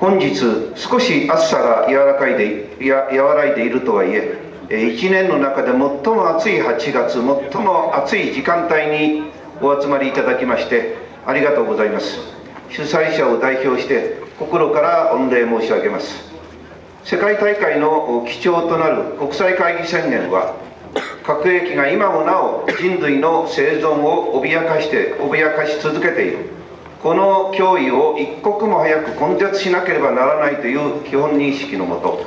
本日少し暑さが柔らかいでや和らいでいるとはいえ1年の中で最も暑い8月最も暑い時間帯にお集まりいただきましてありがとうございます。主催者を代表して心から御礼申し上げます。世界大会の基調となる国際会議宣言は核兵器が今もなお人類の生存を脅かして脅かし続けている。この脅威を一刻も早く根絶しなければならないという基本認識のもと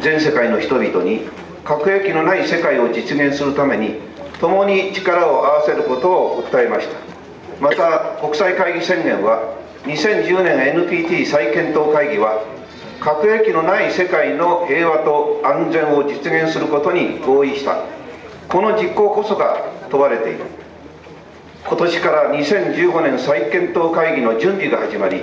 全世界の人々に核兵器のない世界を実現するために共に力を合わせることを訴えました。また国際会議宣言は2010年 NPT 再検討会議は核兵器のない世界の平和と安全を実現することに合意した。この実行こそが問われている。今年から2015年再検討会議の準備が始まり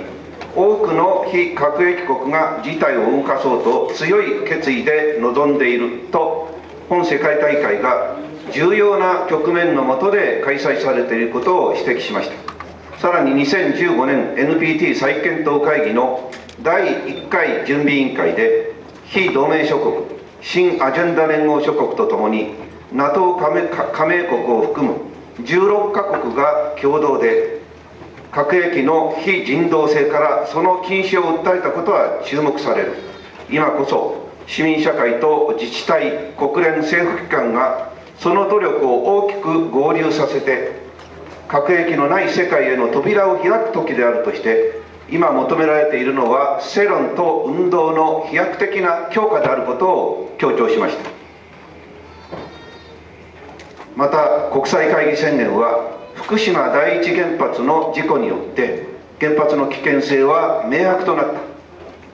多くの非核兵器国が事態を動かそうと強い決意で臨んでいると本世界大会が重要な局面の下で開催されていることを指摘しました。さらに2015年 NPT 再検討会議の第1回準備委員会で非同盟諸国新アジェンダ連合諸国とともに NATO 加盟加盟国を含む16カ国が共同で核兵器の非人道性からその禁止を訴えたことは注目される。今こそ市民社会と自治体国連政府機関がその努力を大きく合流させて核兵器のない世界への扉を開く時であるとして今求められているのは世論と運動の飛躍的な強化であることを強調しました。また国際会議宣言は福島第一原発の事故によって原発の危険性は明白となった。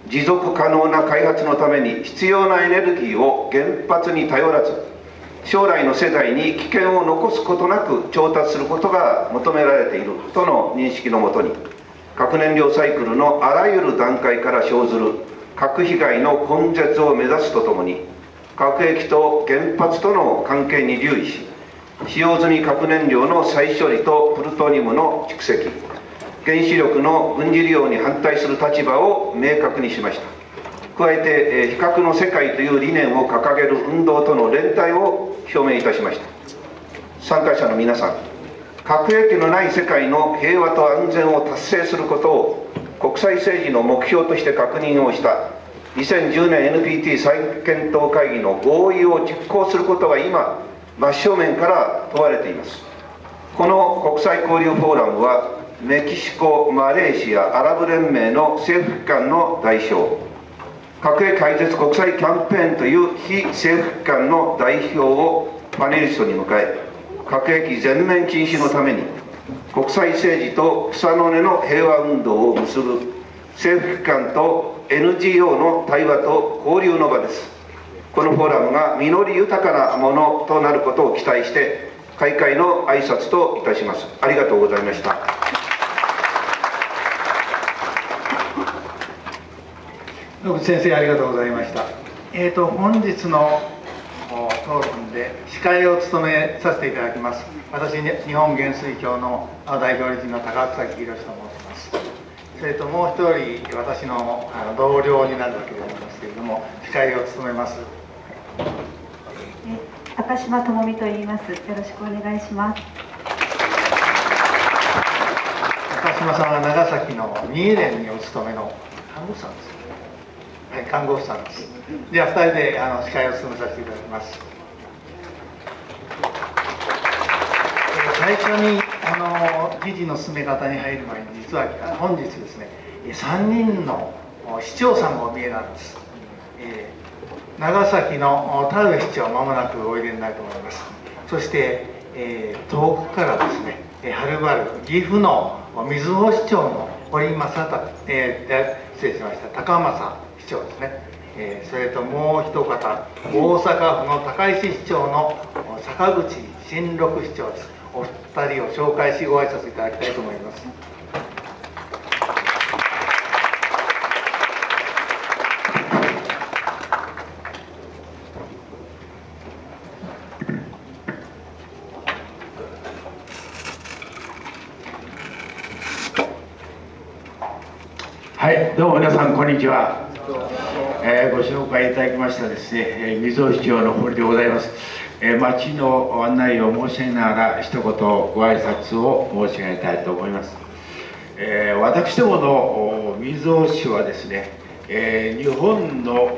持続可能な開発のために必要なエネルギーを原発に頼らず将来の世代に危険を残すことなく調達することが求められているとの認識のもとに核燃料サイクルのあらゆる段階から生ずる核被害の根絶を目指すとともに核兵器と原発との関係に留意し使用済み核燃料の再処理とプルトニウムの蓄積。原子力の軍事利用に反対する立場を明確にしました。加えて非核の世界という理念を掲げる運動との連帯を表明いたしました。参加者の皆さん核兵器のない世界の平和と安全を達成することを国際政治の目標として確認をした2010年 NPT 再検討会議の合意を実行することが今真正面から問われています。この国際交流フォーラムはメキシコマレーシアアラブ連盟の政府機関の代表核兵器廃絶国際キャンペーンという非政府機関の代表をパネリストに迎え核兵器全面禁止のために国際政治と草の根の平和運動を結ぶ政府機関と NGO の対話と交流の場です。このフォーラムが実り豊かなものとなることを期待して開会の挨拶といたします。ありがとうございました。野口先生ありがとうございました。えーと本日の討論で司会を務めさせていただきます。私日本元帥協の代表理事の高崎宏と申します。それともう一人私の同僚になるわけでありますけれども司会を務めます高島智美と言いますよろしくお願いします高島さんは長崎の三重連にお勤めの看護師さんですはい、看護師さんです。では、二人であの司会を進めさせていただきます。最初にあの議事の進め方に入る前に実は本日ですね3人の市長さんがお見えなんです、えー、長崎の田上市長まもなくおいでになると思います。そして、えー、遠くからですねはるばる岐阜の瑞穂市長の堀正太、えー、失礼しました高政市長ですね、えー、それともう一方大阪府の高石市長の坂口新六市長です。お二人を紹介しご挨拶いただきたいと思います。はい、どうも皆さん、こんにちは。えーご紹介いただきましたですね、えー水尾市長の堀でございます。えー町の案内を申し上げながら、一言ご挨拶を申し上げたいと思います。えー私どもの水尾市はですね、えー日本の